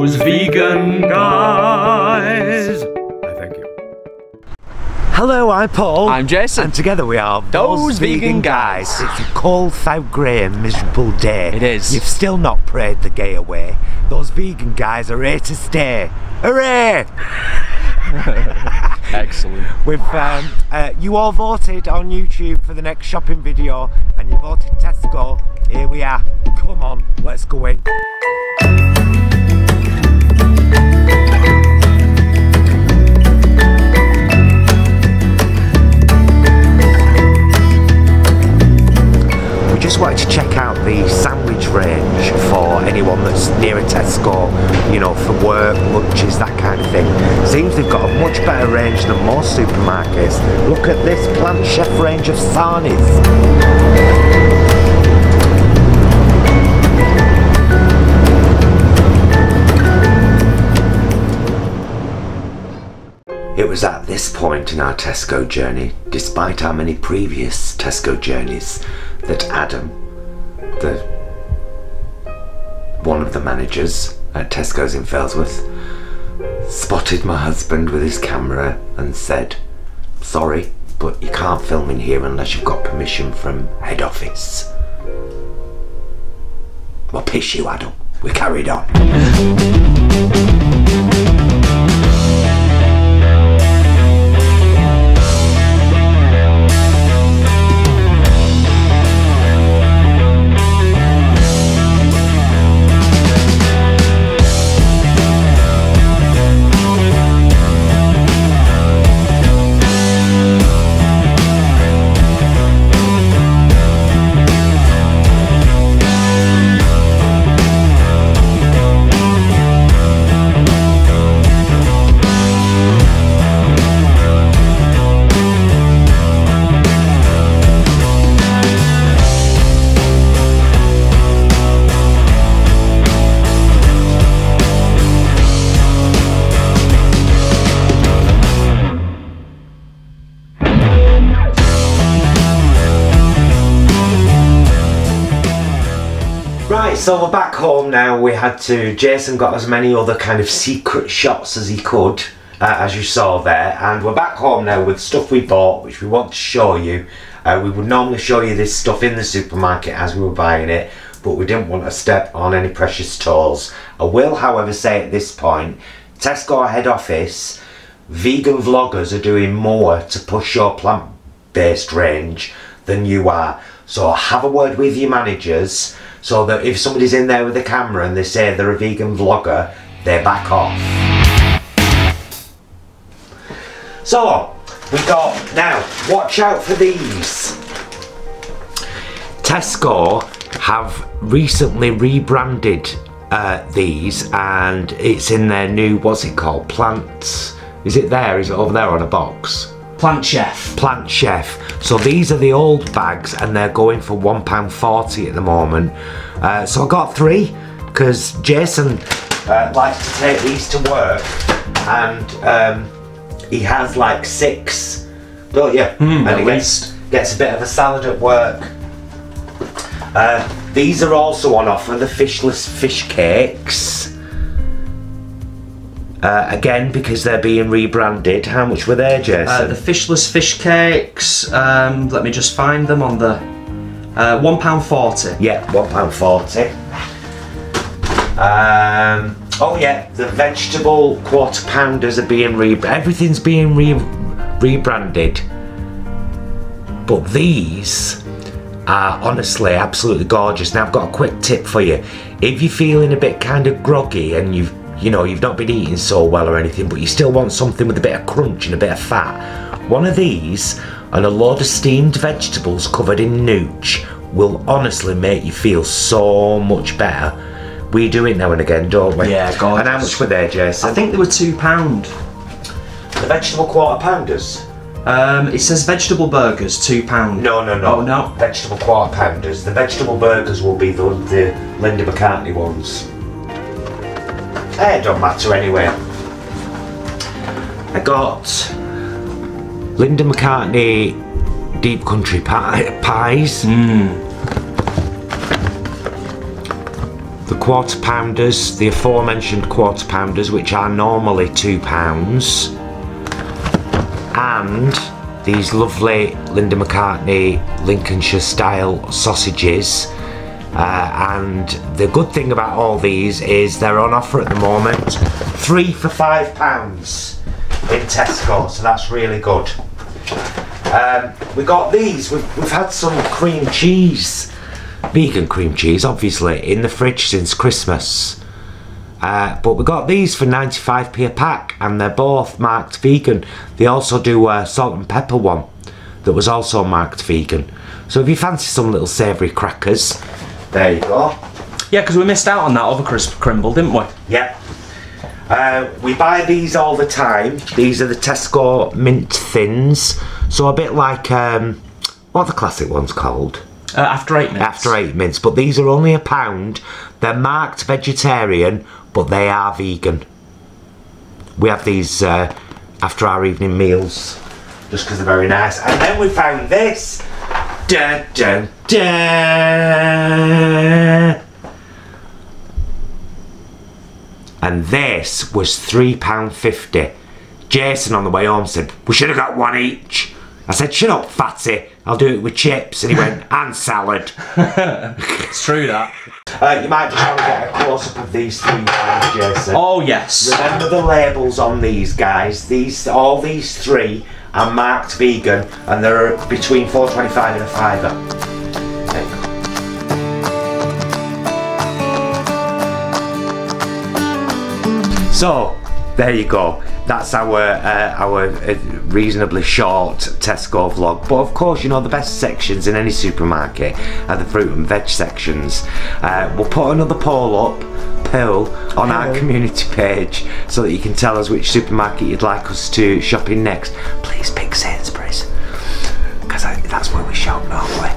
Those vegan guys. I thank you. Hello, I'm Paul. I'm Jason. And together we are Those Vegan Guys. It's a cold, foul, grey, and miserable day. It is. You've still not prayed the gay away. Those vegan guys are here to stay. Hooray! Excellent. We've um, uh, you all voted on YouTube for the next shopping video, and you voted Tesco. Here we are. Come on, let's go in. Check out the sandwich range for anyone that's near a Tesco, you know, for work, lunches, that kind of thing. Seems they've got a much better range than most supermarkets. Look at this plant chef range of sarnies. It was at this point in our Tesco journey, despite our many previous Tesco journeys, that Adam, the one of the managers at Tesco's in Failsworth, spotted my husband with his camera and said, Sorry, but you can't film in here unless you've got permission from head office. Well, piss you, Adam. We carried on. Right, so we're back home now. We had to. Jason got as many other kind of secret shots as he could, uh, as you saw there, and we're back home now with stuff we bought, which we want to show you. Uh, we would normally show you this stuff in the supermarket as we were buying it, but we didn't want to step on any precious toes. I will, however, say at this point, Tesco head office, vegan vloggers are doing more to push your plant-based range than you are. So have a word with your managers so that if somebody's in there with a camera and they say they're a vegan vlogger, they're back off. So we got now. Watch out for these. Tesco have recently rebranded uh, these, and it's in their new what's it called? Plants. Is it there? Is it over there on a box? Plant chef. Plant Chef. So these are the old bags and they're going for £1.40 at the moment. Uh, so I got three because Jason uh, likes to take these to work and um, he has like six, don't you? Hmm, and at he gets, gets a bit of a salad at work. Uh, these are also on offer, the fishless fish cakes. Uh, again, because they're being rebranded. How much were they, Jason? Uh, the fishless fish cakes. Um, let me just find them on the uh, one pound forty. Yeah, one pound forty. Um, oh yeah, the vegetable quarter pounders are being re. Everything's being re rebranded. But these are honestly absolutely gorgeous. Now I've got a quick tip for you. If you're feeling a bit kind of groggy and you've you know you've not been eating so well or anything, but you still want something with a bit of crunch and a bit of fat, one of these and a load of steamed vegetables covered in nooch will honestly make you feel so much better. We do it now and again, don't we? Yeah, gorgeous. And how much were they, Jason? I think they were two pound. the vegetable quarter pounders. Um, it says vegetable burgers, two pound. No, no, no. Oh no. Vegetable quarter pounders. The vegetable burgers will be the, the Linda McCartney ones. It don't matter anyway. I got Linda McCartney deep country pie, pies. Hmm. the quarter pounders, the aforementioned quarter pounders, which are normally two pounds, and these lovely Linda McCartney Lincolnshire style sausages. Uh, and the good thing about all these is they're on offer at the moment, three for five pounds in Tesco, so that's really good. Um, we got these. We've, we've had some cream cheese, vegan cream cheese, obviously, in the fridge since Christmas. Uh, but we got these for 95p a pack, and they're both marked vegan. They also do a salt and pepper one that was also marked vegan. So if you fancy some little savoury crackers, there you go. Yeah, because we missed out on that other crisp crimble, didn't we? Yep. Uh, we buy these all the time. These are the Tesco mint thins. So a bit like um, what are the classic ones called? Uh, After Eight mints. After Eight mints. But these are only a pound. They're marked vegetarian, but they are vegan. We have these uh, after our evening meals, just because they're very nice. And then we found this. Dun, dun, dun. and this was £3.50. Jason on the way home said, We should have got one each. I said, Shut up, fatty. I'll do it with chips. And he went, And salad. It's true that. Uh, you might just want to get a close up of these three guys, Jason. Oh yes. Remember the labels on these guys. These, all these three are marked vegan, and they're between 4.25 and a fiver. So there you go. That's our uh, our uh, reasonably short Tesco vlog. But of course, you know the best sections in any supermarket are the fruit and veg sections. Uh, we'll put another poll up, poll on our community page so that you can tell us which supermarket you'd like us to shop in next. Please pick Sainsbury's because that's where we shop normally.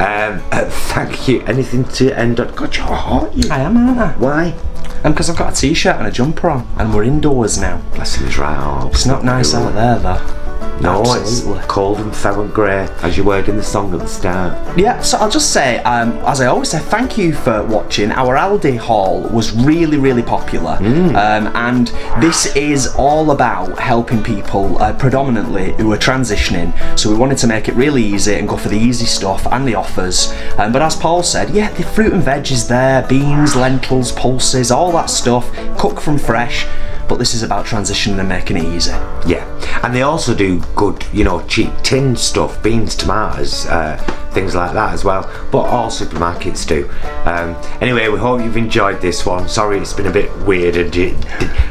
Um, uh, thank you. Anything to end on? God, you're hot. You. I am, aren't I? Why? And because I've got a t-shirt and a jumper on, and we're indoors now. Bless him, right. It's not nice out there, though. No, Absolutely. it's cold and and grey, as you word in the song at the start. Yeah, so I'll just say, um, as I always say, thank you for watching. Our Aldi haul was really, really popular, um, and this is all about helping people, uh, predominantly who are transitioning. So we wanted to make it really easy and go for the easy stuff and the offers. Um, but as Paul said, yeah, the fruit and veg is there, beans, lentils, pulses, all that stuff, cooked from fresh. But this is about transitioning and making it easy. Yeah, and they also do good, you know, cheap tin stuff, beans, tomatoes, uh, things like that as well. But all supermarkets do. Um, anyway, we hope you've enjoyed this one. Sorry, it's been a bit weird and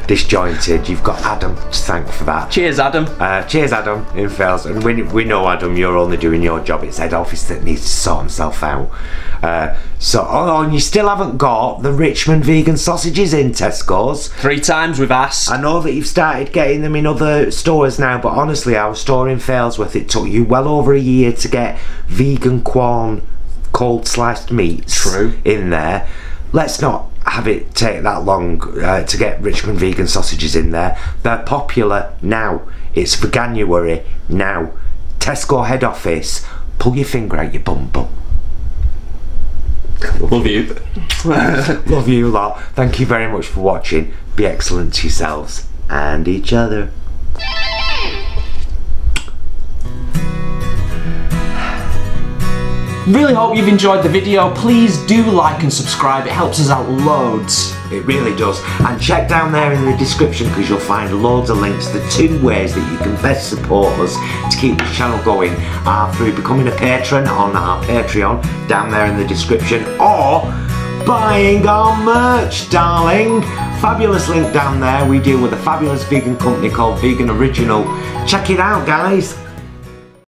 disjointed. You've got Adam to thank for that. Cheers, Adam. Uh, cheers, Adam, in Fails. And we, we know, Adam, you're only doing your job. It's head office that needs to sort himself out. Uh, so, oh, and you still haven't got the Richmond vegan sausages in Tesco's. Three times we've asked. I know that you've started getting them in other stores now, but honestly, our store in Failsworth, it took you well over a year to get vegan Quorn cold sliced meats True. in there. Let's not have it take that long uh, to get Richmond vegan sausages in there. They're popular now. It's for January now. Tesco head office. Pull your finger out your bum bum. Love you. Love you lot. Thank you very much for watching. Be excellent to yourselves and each other. Really hope you've enjoyed the video. Please do like and subscribe. It helps us out loads. It really does. And check down there in the description because you'll find loads of links. The two ways that you can best support us to keep this channel going are through becoming a patron on our Patreon down there in the description or buying our merch, darling. Fabulous link down there. We deal with a fabulous vegan company called Vegan Original. Check it out, guys.